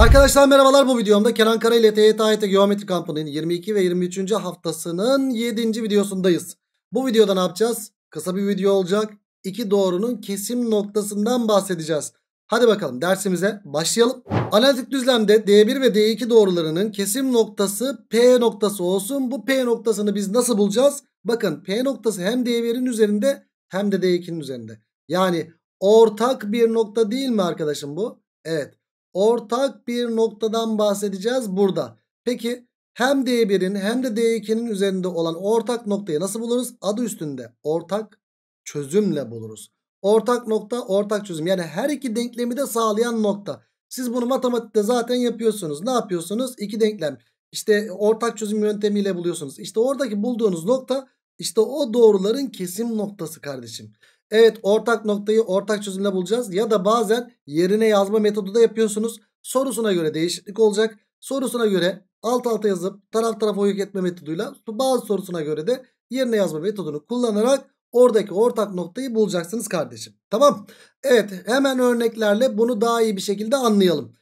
Arkadaşlar merhabalar bu videomda Kenan Kara ile TYT Geometri Kampı'nın 22 ve 23. haftasının 7. videosundayız. Bu videoda ne yapacağız? Kısa bir video olacak. İki doğrunun kesim noktasından bahsedeceğiz. Hadi bakalım dersimize başlayalım. Analitik düzlemde D1 ve D2 doğrularının kesim noktası P noktası olsun. Bu P noktasını biz nasıl bulacağız? Bakın P noktası hem D1'in üzerinde hem de D2'nin üzerinde. Yani ortak bir nokta değil mi arkadaşım bu? Evet. Ortak bir noktadan bahsedeceğiz burada. Peki hem D1'in hem de D2'nin üzerinde olan ortak noktayı nasıl buluruz? Adı üstünde ortak çözümle buluruz. Ortak nokta ortak çözüm. Yani her iki denklemi de sağlayan nokta. Siz bunu matematikte zaten yapıyorsunuz. Ne yapıyorsunuz? İki denklem. İşte ortak çözüm yöntemiyle buluyorsunuz. İşte oradaki bulduğunuz nokta işte o doğruların kesim noktası kardeşim. Evet ortak noktayı ortak çözümle bulacağız. Ya da bazen yerine yazma metodu da yapıyorsunuz. Sorusuna göre değişiklik olacak. Sorusuna göre alt alta yazıp taraf tarafa oyuk etme metoduyla bazı sorusuna göre de yerine yazma metodunu kullanarak oradaki ortak noktayı bulacaksınız kardeşim. Tamam. Evet hemen örneklerle bunu daha iyi bir şekilde anlayalım.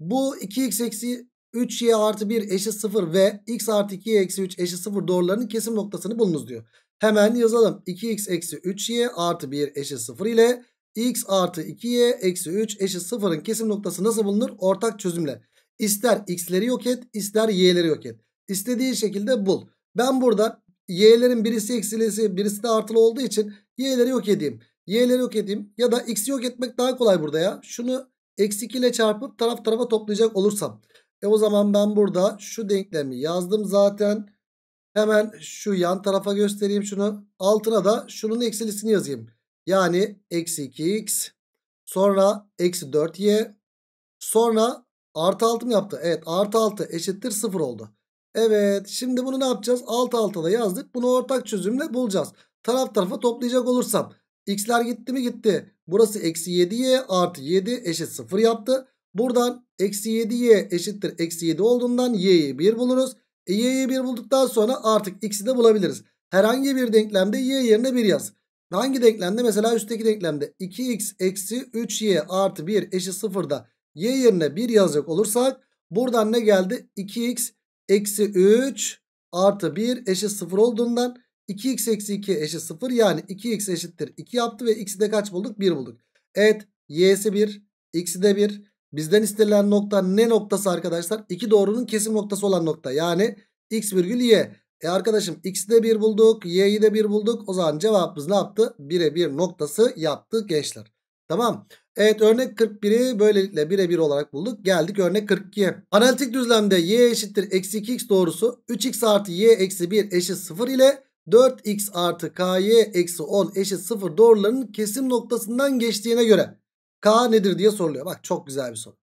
Bu 2x eksi 3y artı 1 eşit 0 ve x artı 2y eksi 3 eşit 0 doğrularının kesim noktasını bulunuz diyor. Hemen yazalım. 2x eksi 3y artı 1 eşit 0 ile x artı 2y eksi 3 eşit 0'ın kesim noktası nasıl bulunur? Ortak çözümle. İster x'leri yok et ister y'leri yok et. İstediği şekilde bul. Ben burada y'lerin birisi eksilisi birisi de artılı olduğu için y'leri yok edeyim. Y'leri yok edeyim ya da x'i yok etmek daha kolay burada ya. Şunu eksi 2 ile çarpıp taraf tarafa toplayacak olursam. E o zaman ben burada şu denklemi yazdım zaten. Hemen şu yan tarafa göstereyim şunu. Altına da şunun eksilisini yazayım. Yani eksi 2x sonra eksi 4y sonra artı 6 mı yaptı? Evet artı 6 eşittir 0 oldu. Evet şimdi bunu ne yapacağız? Alt alta da yazdık. Bunu ortak çözümle bulacağız. Taraf tarafa toplayacak olursam x'ler gitti mi gitti. Burası eksi 7y artı 7 eşit 0 yaptı. Buradan eksi 7y eşittir eksi 7 olduğundan y'yi 1 buluruz. E, y'yi 1 bulduktan sonra artık x'i de bulabiliriz. Herhangi bir denklemde y yerine 1 yaz. Hangi denklemde? Mesela üstteki denklemde 2x eksi 3y artı 1 eşit 0'da y yerine 1 yazacak olursak buradan ne geldi? 2x eksi 3 artı 1 eşit 0 olduğundan 2x eksi 2 eşit 0 yani 2x eşittir 2 yaptı ve x'i de kaç bulduk? 1 bulduk. Evet y'si 1 x'i de 1 bizden istenilen nokta ne noktası arkadaşlar? İki doğrunun kesim noktası olan nokta yani x virgül y. E arkadaşım x'i de 1 bulduk y'yi de 1 bulduk o zaman cevabımız ne yaptı? 1'e 1 noktası yaptı gençler. Tamam. Evet örnek 41'i böylelikle 1'e 1 olarak bulduk. Geldik örnek 42'ye. Analitik düzlemde y eşittir eksi 2x doğrusu 3x artı y eksi 1 eşit 0 ile 4x artı ky eksi 10 eşit 0 doğrularının kesim noktasından geçtiğine göre k nedir diye soruluyor. Bak çok güzel bir soru.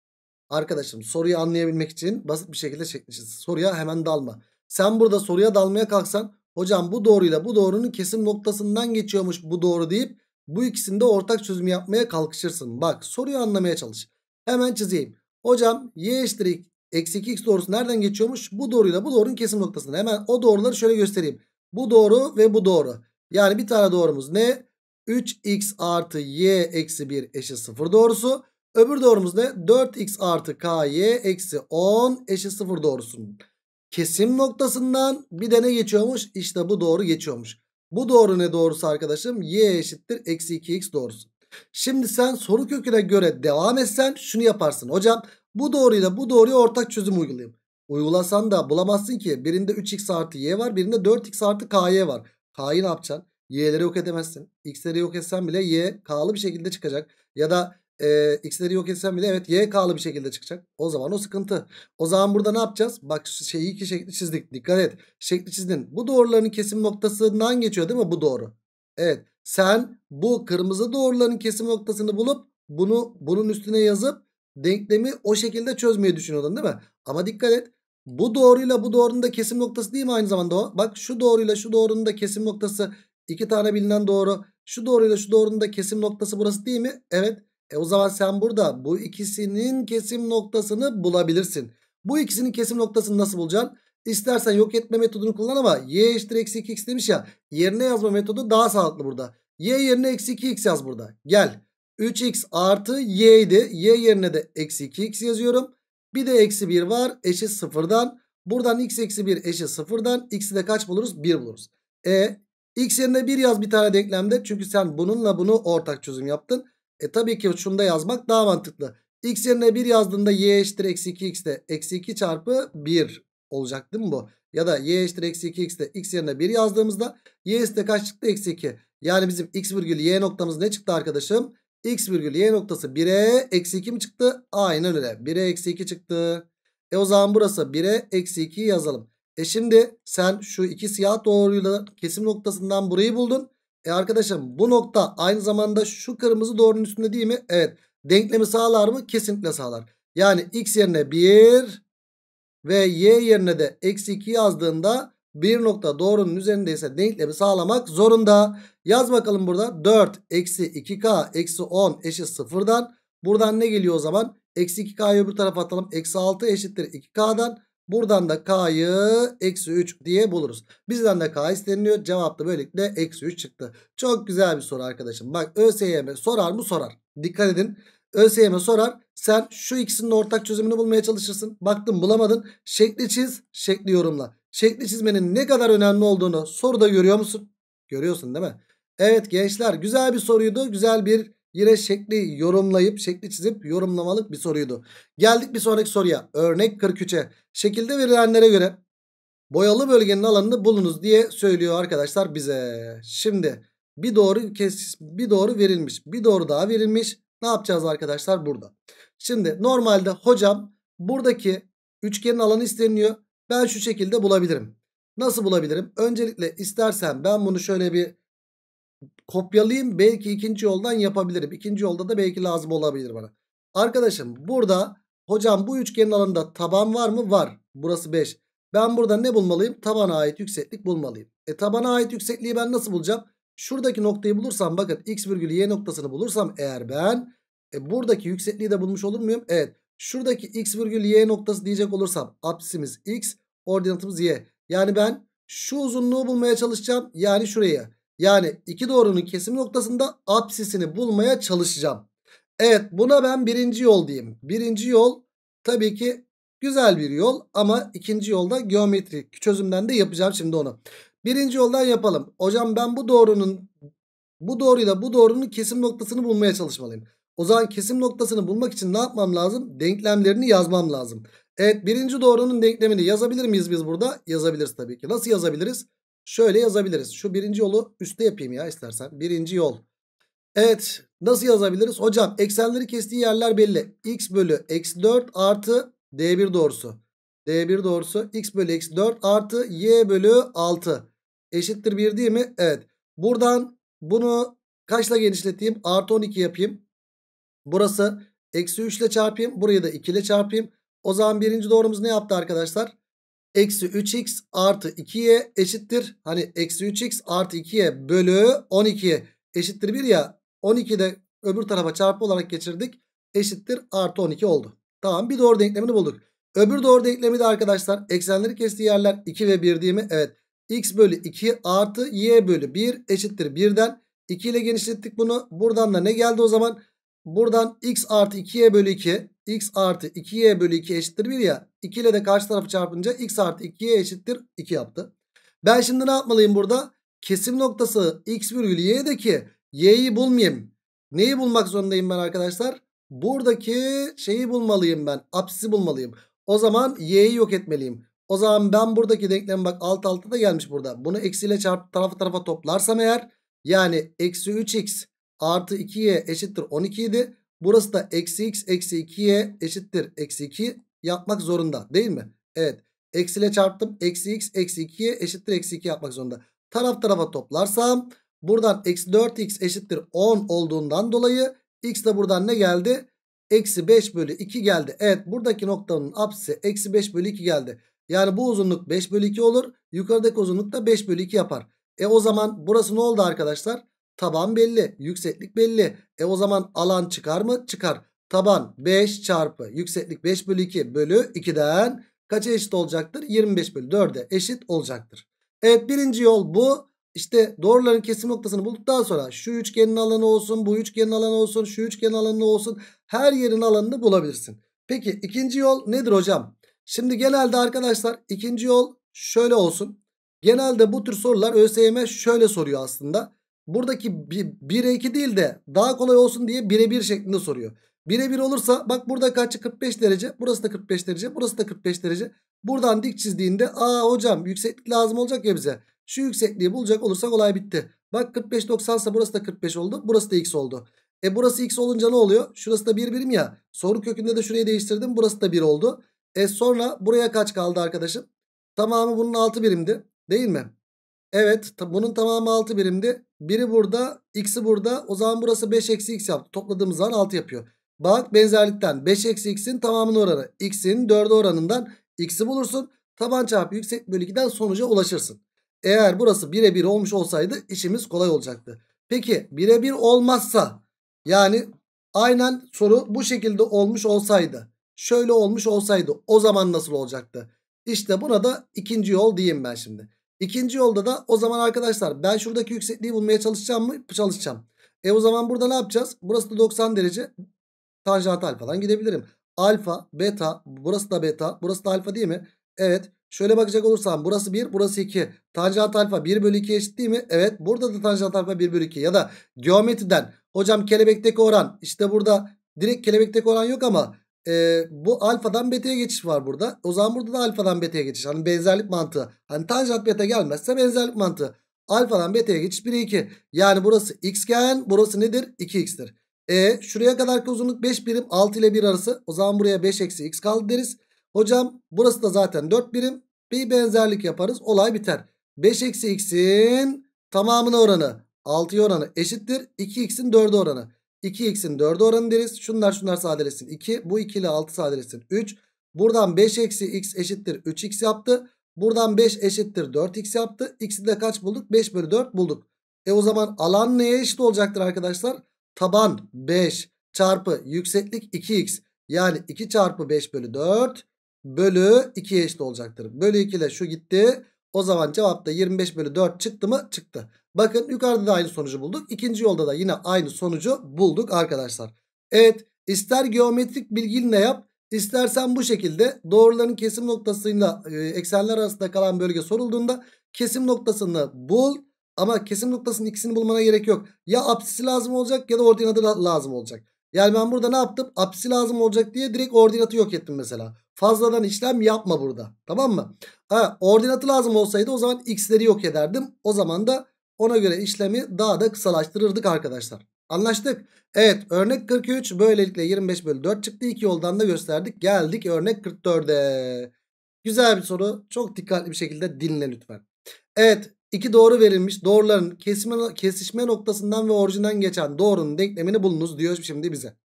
Arkadaşım soruyu anlayabilmek için basit bir şekilde çekmişiz. Soruya hemen dalma. Sen burada soruya dalmaya kalksan hocam bu doğruyla bu doğrunun kesim noktasından geçiyormuş bu doğru deyip bu ikisinde ortak çözüm yapmaya kalkışırsın. Bak soruyu anlamaya çalış. Hemen çizeyim. Hocam y eşittir eksi 2x doğrusu nereden geçiyormuş? Bu doğruyla bu doğrunun kesim noktasında. Hemen o doğruları şöyle göstereyim. Bu doğru ve bu doğru. Yani bir tane doğrumuz ne? 3x artı y eksi 1 eşit 0 doğrusu. Öbür doğrumuz ne? 4x artı ky eksi 10 eşit 0 doğrusunun. Kesim noktasından bir de ne geçiyormuş? İşte bu doğru geçiyormuş. Bu doğru ne doğrusu arkadaşım? Y eşittir eksi 2x doğrusu. Şimdi sen soru köküne göre devam etsen şunu yaparsın. Hocam bu doğruyla bu doğruya ortak çözüm uygulayayım. Uygulasan da bulamazsın ki. Birinde 3x artı y var. Birinde 4x artı ky var. K'yı ne yapacaksın? Y'leri yok edemezsin. X'leri yok etsen bile y k'lı bir şekilde çıkacak. Ya da e, x'leri yok etsen bile evet y k'lı bir şekilde çıkacak. O zaman o sıkıntı. O zaman burada ne yapacağız? Bak şeyi iki şekli çizdik. Dikkat et. Şekli çizdin. Bu doğruların kesim noktasından geçiyor değil mi? Bu doğru. Evet. Sen bu kırmızı doğruların kesim noktasını bulup bunu bunun üstüne yazıp denklemi o şekilde çözmeyi düşünüyordun değil mi? Ama dikkat et. Bu doğruyla bu doğrunun da kesim noktası değil mi aynı zamanda o? Bak şu doğruyla şu doğrunun da kesim noktası iki tane bilinen doğru. Şu doğruyla şu doğrunun da kesim noktası burası değil mi? Evet. E o zaman sen burada bu ikisinin kesim noktasını bulabilirsin. Bu ikisinin kesim noktasını nasıl bulacaksın? İstersen yok etme metodunu kullan ama y eşittir eksi 2x demiş ya. Yerine yazma metodu daha sağlıklı burada. Y yerine eksi 2x yaz burada. Gel. 3x artı y. Y yerine de eksi 2x yazıyorum. Bir de eksi 1 var eşit sıfırdan. Buradan x eksi 1 eşit sıfırdan. X'i de kaç buluruz? 1 buluruz. E x yerine 1 yaz bir tane denklemde. Çünkü sen bununla bunu ortak çözüm yaptın. E tabii ki şunu da yazmak daha mantıklı. X yerine 1 yazdığında y eşittir eksi 2x de eksi 2 çarpı 1 olacak değil mi bu? Ya da y eşittir eksi 2x de x yerine 1 yazdığımızda y eşittir kaç çıktı? Eksi 2. Yani bizim x virgül y noktamız ne çıktı arkadaşım? x virgül y noktası 1'e eksi 2 mi çıktı? Aynen öyle. 1'e eksi 2 çıktı. E o zaman burası 1'e eksi 2'yi yazalım. E şimdi sen şu iki siyah doğruyla kesim noktasından burayı buldun. E arkadaşım bu nokta aynı zamanda şu kırmızı doğrunun üstünde değil mi? Evet. Denklemi sağlar mı? Kesinlikle sağlar. Yani x yerine 1 ve y yerine de eksi 2 yazdığında bir nokta doğrunun üzerindeyse denklemi sağlamak zorunda. Yaz bakalım burada 4 eksi 2k eksi 10 eşit sıfırdan. Buradan ne geliyor o zaman? Eksi 2k'yı öbür tarafa atalım. Eksi 6 eşittir 2k'dan. Buradan da k'yı eksi 3 diye buluruz. Bizden de k isteniliyor. Cevap da böylelikle eksi 3 çıktı. Çok güzel bir soru arkadaşım. Bak ÖSYM sorar mı sorar. Dikkat edin. ÖSYM sorar. Sen şu ikisinin ortak çözümünü bulmaya çalışırsın. Baktın bulamadın. Şekli çiz, şekli yorumla. Şekli çizmenin ne kadar önemli olduğunu soruda görüyor musun? Görüyorsun değil mi? Evet gençler güzel bir soruydu. Güzel bir yine şekli yorumlayıp şekli çizip yorumlamalık bir soruydu. Geldik bir sonraki soruya. Örnek 43'e. Şekilde verilenlere göre boyalı bölgenin alanını bulunuz diye söylüyor arkadaşlar bize. Şimdi bir doğru kes bir doğru verilmiş. Bir doğru daha verilmiş. Ne yapacağız arkadaşlar burada? Şimdi normalde hocam buradaki üçgenin alanı isteniyor. Ben şu şekilde bulabilirim. Nasıl bulabilirim? Öncelikle istersen ben bunu şöyle bir kopyalayayım. Belki ikinci yoldan yapabilirim. İkinci yolda da belki lazım olabilir bana. Arkadaşım burada hocam bu üçgenin alanında taban var mı? Var. Burası 5. Ben burada ne bulmalıyım? Tabana ait yükseklik bulmalıyım. E tabana ait yüksekliği ben nasıl bulacağım? Şuradaki noktayı bulursam bakın x virgül y noktasını bulursam eğer ben e, buradaki yüksekliği de bulmuş olur muyum? Evet. Şuradaki x virgül y noktası diyecek olursam apsimiz x ordinatımız y. Yani ben şu uzunluğu bulmaya çalışacağım. Yani şurayı. Yani iki doğrunun kesim noktasında apsisini bulmaya çalışacağım. Evet buna ben birinci yol diyeyim. Birinci yol tabii ki güzel bir yol ama ikinci yolda geometrik çözümden de yapacağım şimdi onu. Birinci yoldan yapalım. Hocam ben bu doğrunun bu doğruyla bu doğrunun kesim noktasını bulmaya çalışmalıyım. O zaman kesim noktasını bulmak için ne yapmam lazım? Denklemlerini yazmam lazım. Evet birinci doğrunun denklemini yazabilir miyiz biz burada? Yazabiliriz tabii ki. Nasıl yazabiliriz? Şöyle yazabiliriz. Şu birinci yolu üstte yapayım ya istersen. Birinci yol. Evet nasıl yazabiliriz? Hocam eksenleri kestiği yerler belli. x bölü eksi 4 artı d1 doğrusu. d1 doğrusu x bölü eksi 4 artı y bölü 6 eşittir 1 değil mi? Evet. Buradan bunu kaçla genişleteyim? Artı 12 yapayım. Burası eksi 3 ile çarpayım. Burayı da 2 ile çarpayım. O zaman birinci doğrumuz ne yaptı arkadaşlar? Eksi 3x artı 2y eşittir. Hani eksi 3x artı 2y bölü 12 eşittir 1 ya. 12 de öbür tarafa çarpı olarak geçirdik. Eşittir artı 12 oldu. Tamam bir doğru denklemini bulduk. Öbür doğru denklemi de arkadaşlar eksenleri kestiği yerler 2 ve 1 değil mi? Evet. x bölü 2 artı y bölü 1 eşittir 1'den. 2 ile genişlettik bunu. Buradan da ne geldi o zaman? Buradan x artı 2y bölü 2 x artı 2y bölü 2 eşittir 1 ya. 2 ile de karşı tarafı çarpınca x artı 2y eşittir 2 yaptı. Ben şimdi ne yapmalıyım burada? Kesim noktası x virgül y'deki y'yi bulmayayım. Neyi bulmak zorundayım ben arkadaşlar? Buradaki şeyi bulmalıyım ben. Apsisi bulmalıyım. O zaman y'yi yok etmeliyim. O zaman ben buradaki denklem bak alt alta da gelmiş burada. Bunu eksiyle çarpıp tarafı tarafa toplarsam eğer yani eksi 3x artı 2y eşittir 12 idi. Burası da eksi x eksi 2y eşittir eksi 2 yapmak zorunda değil mi? Evet. Eksiyle çarptım. Eksi x eksi 2y eşittir eksi 2 yapmak zorunda. Taraf tarafa toplarsam buradan eksi 4x eşittir 10 olduğundan dolayı x de buradan ne geldi? Eksi 5 bölü 2 geldi. Evet buradaki noktanın apsisi eksi 5 bölü 2 geldi. Yani bu uzunluk 5 bölü 2 olur. Yukarıdaki uzunluk da 5 bölü 2 yapar. E o zaman burası ne oldu arkadaşlar? Taban belli. Yükseklik belli. E o zaman alan çıkar mı? Çıkar. Taban 5 çarpı yükseklik 5 bölü 2 bölü 2'den kaça eşit olacaktır? 25 bölü 4'e eşit olacaktır. Evet birinci yol bu. İşte doğruların kesim noktasını bulduktan sonra şu üçgenin alanı olsun, bu üçgenin alanı olsun, şu üçgenin alanı olsun her yerin alanını bulabilirsin. Peki ikinci yol nedir hocam? Şimdi genelde arkadaşlar ikinci yol şöyle olsun. Genelde bu tür sorular ÖSYM şöyle soruyor aslında. Buradaki 1'e 2 değil de daha kolay olsun diye 1'e 1 şeklinde soruyor. 1'e 1 olursa bak burada kaçı 45 derece. Burası da 45 derece. Burası da 45 derece. Buradan dik çizdiğinde aa hocam yükseklik lazım olacak ya bize. Şu yüksekliği bulacak olursak olay bitti. Bak 45 90 ise burası da 45 oldu. Burası da x oldu. E burası x olunca ne oluyor? Şurası da 1 birim ya. Soru kökünde de şurayı değiştirdim. Burası da 1 oldu. E sonra buraya kaç kaldı arkadaşım? Tamamı bunun 6 birimdi. Değil mi? Evet bunun tamamı 6 birimdi. Biri burada x'i burada. O zaman burası 5 eksi x yaptı. Topladığımız zaman 6 yapıyor. Bak benzerlikten 5 eksi x'in tamamının oranı. x'in 4'ü oranından x'i bulursun. Taban çarpı yüksek bölü 2'den sonuca ulaşırsın. Eğer burası 1'e 1 olmuş olsaydı işimiz kolay olacaktı. Peki 1'e 1 olmazsa yani aynen soru bu şekilde olmuş olsaydı şöyle olmuş olsaydı o zaman nasıl olacaktı? İşte buna da ikinci yol diyeyim ben şimdi. İkinci yolda da o zaman arkadaşlar ben şuradaki yüksekliği bulmaya çalışacağım mı? Çalışacağım. E o zaman burada ne yapacağız? Burası da 90 derece. Tanjant alfadan gidebilirim. Alfa, beta, burası da beta, burası da alfa değil mi? Evet. Şöyle bakacak olursam burası 1 burası 2. Tanjant alfa 1 bölü 2 eşit değil mi? Evet. Burada da tanjant alfa 1 bölü 2. Ya da geometriden hocam kelebekteki oran işte burada direkt kelebekteki oran yok ama e, bu alfadan beta'ya geçiş var burada. O zaman burada da alfadan beta'ya geçiş. Hani benzerlik mantığı. Hani tanjant beta gelmezse benzerlik mantığı. Alfadan beta'ya geçiş 1'e 2. Yani burası x iken burası nedir? 2x'tir. E şuraya kadarki uzunluk 5 birim 6 ile 1 arası. O zaman buraya 5 eksi x kaldı deriz. Hocam burası da zaten 4 birim. Bir benzerlik yaparız. Olay biter. 5 eksi x'in tamamına oranı 6'ya oranı eşittir. 2x'in 4'e oranı. 2x'in 4'e oranı deriz. Şunlar şunlar sadeleşsin. 2. Bu 2 ile 6 sadeleşsin. 3. Buradan 5 eksi x eşittir 3x yaptı. Buradan 5 eşittir 4x yaptı. X'i de kaç bulduk? 5 bölü 4 bulduk. E o zaman alan neye eşit olacaktır arkadaşlar? Taban 5 çarpı yükseklik 2x. Yani 2 çarpı 5 bölü 4 bölü 2'ye eşit olacaktır. Bölü 2 ile şu gitti. O zaman cevapta 25 bölü 4 çıktı mı? Çıktı. Bakın yukarıda da aynı sonucu bulduk. İkinci yolda da yine aynı sonucu bulduk arkadaşlar. Evet ister geometrik bilgiyle yap istersen bu şekilde doğruların kesim noktasıyla e, eksenler arasında kalan bölge sorulduğunda kesim noktasını bul. Ama kesim noktasının ikisini bulmana gerek yok. Ya apsisi lazım olacak ya da ordinatı lazım olacak. Yani ben burada ne yaptım? Apsisi lazım olacak diye direkt ordinatı yok ettim mesela. Fazladan işlem yapma burada. Tamam mı? Ha, ordinatı lazım olsaydı o zaman x'leri yok ederdim. O zaman da ona göre işlemi daha da kısalaştırırdık arkadaşlar. Anlaştık. Evet örnek 43 böylelikle 25 bölü 4 çıktı. İki yoldan da gösterdik. Geldik örnek 44'e. Güzel bir soru. Çok dikkatli bir şekilde dinle lütfen. Evet iki doğru verilmiş. Doğruların kesme, kesişme noktasından ve orijinden geçen doğrunun denklemini bulunuz diyor şimdi bize.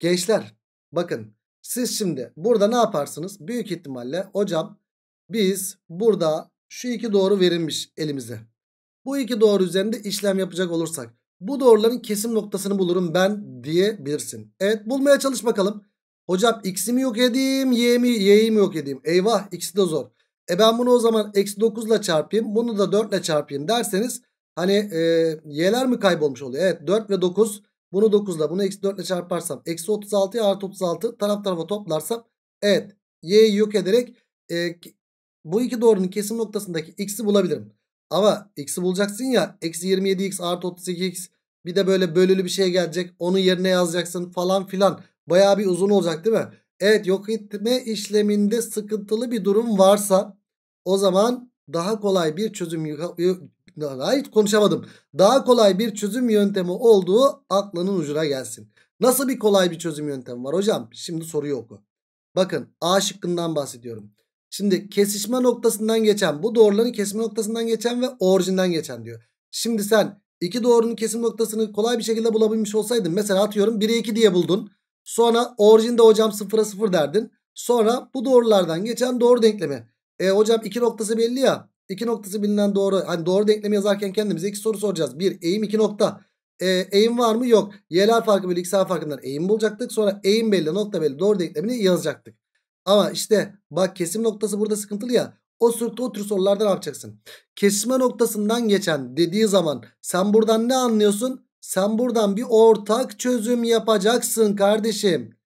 Gençler bakın siz şimdi burada ne yaparsınız? Büyük ihtimalle hocam biz burada şu iki doğru verilmiş elimize. Bu iki doğru üzerinde işlem yapacak olursak bu doğruların kesim noktasını bulurum ben diyebilirsin. Evet bulmaya çalış bakalım. Hocam x'i mi yok edeyim y'mi y'yi mi yok edeyim? Eyvah ikisi de zor. E ben bunu o zaman eksi 9 ile çarpayım bunu da 4 ile çarpayım derseniz hani e, y'ler mi kaybolmuş oluyor? Evet 4 ve 9 bunu 9 ile bunu eksi 4 ile çarparsam eksi 36'ya artı 36 taraf tarafa toplarsam evet y'yi yok ederek e, bu iki doğrunun kesim noktasındaki x'i bulabilirim. Ama x'i bulacaksın ya. Eksi 27x artı 32x. Bir de böyle bölülü bir şey gelecek. Onun yerine yazacaksın falan filan. Baya bir uzun olacak değil mi? Evet yok etme işleminde sıkıntılı bir durum varsa o zaman daha kolay bir çözüm Hayır konuşamadım. Daha kolay bir çözüm yöntemi olduğu aklının ucuna gelsin. Nasıl bir kolay bir çözüm yöntemi var hocam? Şimdi soruyu oku. Bakın A şıkkından bahsediyorum. Şimdi kesişme noktasından geçen bu doğruların kesme noktasından geçen ve orijinden geçen diyor. Şimdi sen iki doğrunun kesim noktasını kolay bir şekilde bulabilmiş olsaydın mesela atıyorum 1'e 2 diye buldun. Sonra orijinde hocam 0'a 0 derdin. Sonra bu doğrulardan geçen doğru denklemi. E hocam iki noktası belli ya. İki noktası bilinen doğru. Hani doğru denklemi yazarken kendimize iki soru soracağız. Bir eğim iki nokta. E, eğim var mı? Yok. Y'ler farkı bölü x'ler farkından eğim bulacaktık. Sonra eğim belli nokta belli doğru denklemini yazacaktık. Ama işte bak kesim noktası burada sıkıntılı ya. O, o tür sorularda ne yapacaksın? Kesme noktasından geçen dediği zaman sen buradan ne anlıyorsun? Sen buradan bir ortak çözüm yapacaksın kardeşim.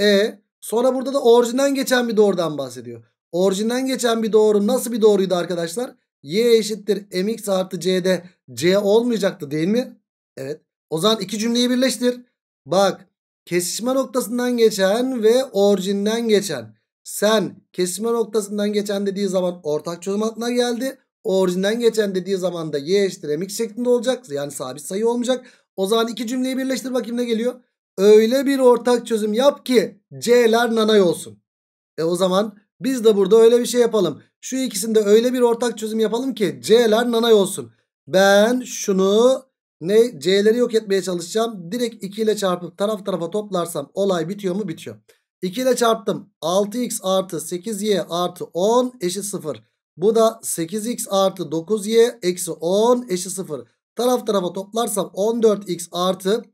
E Sonra burada da orijinden geçen bir doğrudan bahsediyor. Orijinden geçen bir doğru nasıl bir doğruydu arkadaşlar? Y eşittir mx artı c'de c olmayacaktı değil mi? Evet. O zaman iki cümleyi birleştir. Bak kesişme noktasından geçen ve orijinden geçen. Sen kesişme noktasından geçen dediği zaman ortak çözüm aklına geldi. Orijinden geçen dediği zaman da y eşittir mx şeklinde olacak. Yani sabit sayı olmayacak. O zaman iki cümleyi birleştir bakayım ne geliyor? Öyle bir ortak çözüm yap ki c'ler nanay olsun. E o zaman biz de burada öyle bir şey yapalım. Şu ikisinde öyle bir ortak çözüm yapalım ki c'ler nanay olsun. Ben şunu ne c'leri yok etmeye çalışacağım. Direkt 2 ile çarpıp taraf tarafa toplarsam olay bitiyor mu? Bitiyor. 2 ile çarptım. 6x artı 8y artı 10 eşit 0. Bu da 8x artı 9y eksi 10 eşit 0. Taraf tarafa toplarsam 14x artı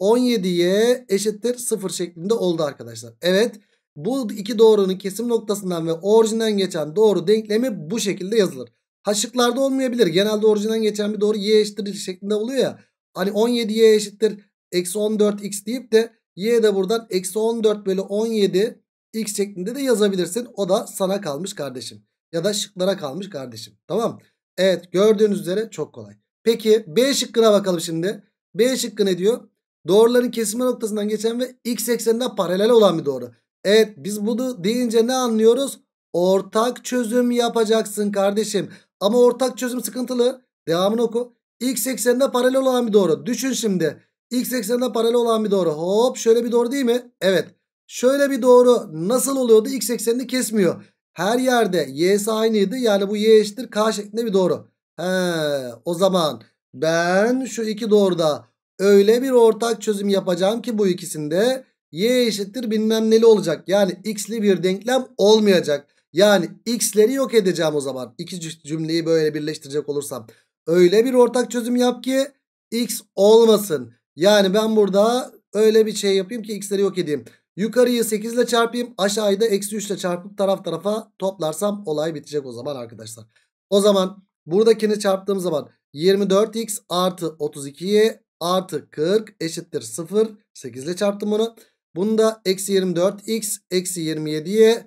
17y eşittir 0 şeklinde oldu arkadaşlar. Evet bu iki doğrunun kesim noktasından ve orijinden geçen doğru denklemi bu şekilde yazılır. Ha şıklarda olmayabilir. Genelde orijinden geçen bir doğru y eşittir şeklinde oluyor ya. Hani 17y eşittir eksi 14x deyip de y de buradan eksi 14 bölü 17 x şeklinde de yazabilirsin. O da sana kalmış kardeşim. Ya da şıklara kalmış kardeşim. Tamam. Evet gördüğünüz üzere çok kolay. Peki B şıkkına bakalım şimdi. B şıkkı ne diyor? Doğruların kesme noktasından geçen ve x ekseninden paralel olan bir doğru. Evet biz bunu deyince ne anlıyoruz? Ortak çözüm yapacaksın kardeşim. Ama ortak çözüm sıkıntılı. Devamını oku. X eksenine paralel olan bir doğru. Düşün şimdi. X eksenine paralel olan bir doğru. Hop şöyle bir doğru değil mi? Evet. Şöyle bir doğru nasıl oluyordu? X eksenini kesmiyor. Her yerde y'si aynıydı. Yani bu y eşittir k şeklinde bir doğru. He, o zaman ben şu iki doğruda öyle bir ortak çözüm yapacağım ki bu ikisinde y eşittir bilmem neli olacak. Yani x'li bir denklem olmayacak. Yani x'leri yok edeceğim o zaman. İki cümleyi böyle birleştirecek olursam. Öyle bir ortak çözüm yap ki x olmasın. Yani ben burada öyle bir şey yapayım ki x'leri yok edeyim. Yukarıyı 8 ile çarpayım. Aşağıyı da eksi 3 ile çarpıp taraf tarafa toplarsam olay bitecek o zaman arkadaşlar. O zaman buradakini çarptığım zaman 24x artı 32y artı 40 eşittir 0. 8 ile çarptım bunu. Bunda eksi 24x eksi 27y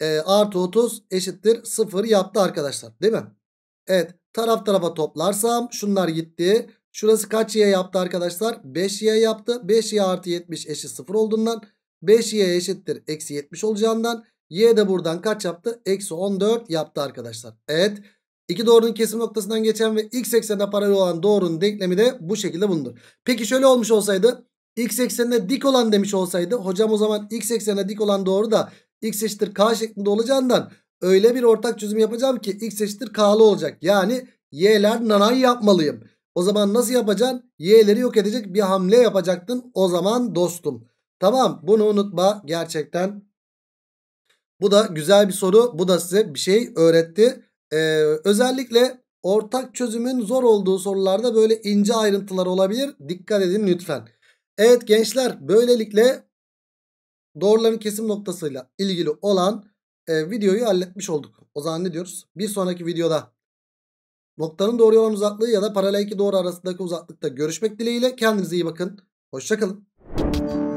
e, artı 30 eşittir 0 yaptı arkadaşlar. Değil mi? Evet taraf tarafa toplarsam şunlar gitti. Şurası kaç y yaptı arkadaşlar? 5y yaptı. 5y artı 70 eşit 0 olduğundan 5y eşittir eksi 70 olacağından y de buradan kaç yaptı? Eksi 14 yaptı arkadaşlar. Evet. İki doğrunun kesim noktasından geçen ve x eksenine paralel olan doğrunun denklemi de bu şekilde bulunur. Peki şöyle olmuş olsaydı x eksenine dik olan demiş olsaydı hocam o zaman x eksenine dik olan doğru da x eşittir k şeklinde olacağından öyle bir ortak çözüm yapacağım ki x eşittir k'lı olacak. Yani y'ler nanay yapmalıyım. O zaman nasıl yapacaksın? Y'leri yok edecek bir hamle yapacaktın o zaman dostum. Tamam bunu unutma gerçekten. Bu da güzel bir soru. Bu da size bir şey öğretti. Ee, özellikle ortak çözümün zor olduğu sorularda böyle ince ayrıntılar olabilir. Dikkat edin lütfen. Evet gençler böylelikle doğruların kesim noktasıyla ilgili olan e, videoyu halletmiş olduk. O zaman ne diyoruz? Bir sonraki videoda noktanın doğru olan uzaklığı ya da paralel iki doğru arasındaki uzaklıkta görüşmek dileğiyle. Kendinize iyi bakın. Hoşçakalın.